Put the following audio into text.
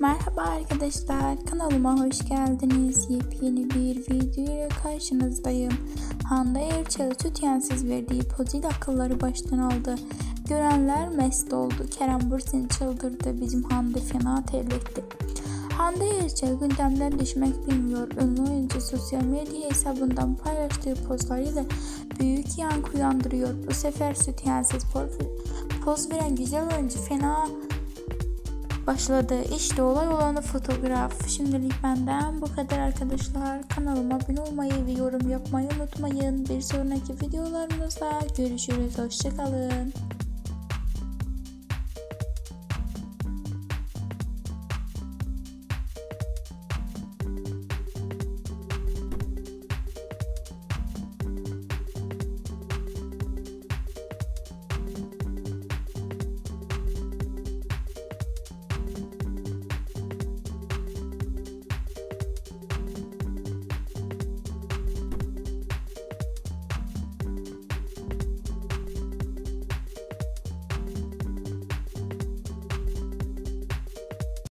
Merhaba arkadaşlar, kanalıma hoş geldiniz. Yepyeni bir video ile karşınızdayım. Hande Erçel tütyensiz verdiği pozil akılları baştan aldı. Görenler mest oldu. Kerem Bürsin çıldırdı. Bizim Hande fena terletti. Hande Erçel gündemden düşmek bilmiyor. Ünlü oyuncu sosyal medya hesabından paylaştığı pozlarıyla büyük yankı uyandırıyor. Bu sefer sütyensiz poz veren güzel oyuncu fena başladı. İşte olay olanı fotoğraf. Şimdilik benden bu kadar arkadaşlar. Kanalıma abone olmayı ve yorum yapmayı unutmayın. Bir sonraki videolarımızda görüşürüz. Hoşçakalın.